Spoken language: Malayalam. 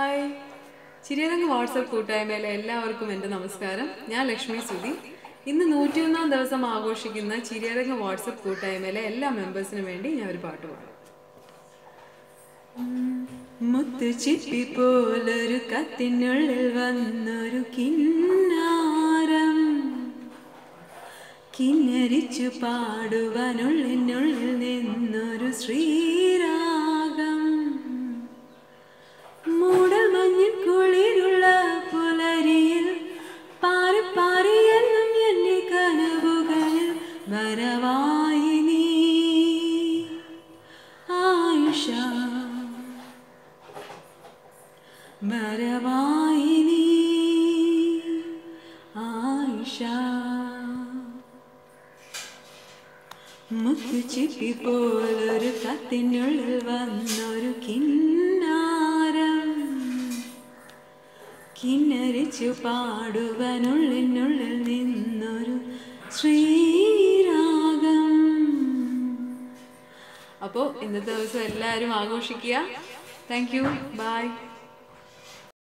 ഹായ് ചിരിയതങ്ങ് വാട്സപ്പ് കൂട്ടായ്മയിലെ എല്ലാവർക്കും എന്റെ നമസ്കാരം. ഞാൻ ലക്ഷ്മി സുധി. ഇന്ന് നൂറ്റിയൊന്നാം ദിവസം ആഘോഷിക്കുന്ന ചിരിയതങ്ങ് വാട്സപ്പ് കൂട്ടായ്മയിലെ എല്ലാ മെമ്പേഴ്സിനും വേണ്ടി ഞാൻ ഒരു പാട്ട് പാടും. മുത്തുച്ചിപ്പി പോലൊരു കത്തിനുള്ളിൽ വന്നൊരു കിന്നാരം. കിന്നരിച്ചു പാടുവാനുള്ളിനുള്ളിൽ നിന്നൊരു ശ്രീരാഗം വരവായി നീ ആയിഷ. കത്തിനുള്ളിൽ വന്നൊരു കിന്നാരം. കിന്നരിച്ചു പാടുവനുള്ളിനുള്ളിൽ നിന്നൊരു ശ്രീരാഗം അപ്പോൾ ഇന്നത്തെ ദിവസം എല്ലാവരും ആഘോഷിക്കുക. Thank you by